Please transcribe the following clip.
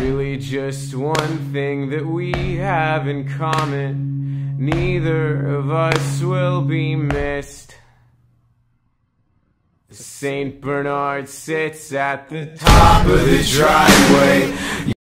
really just one thing that we have in common. Neither of us will be missed. St. Bernard sits at the top of the drive.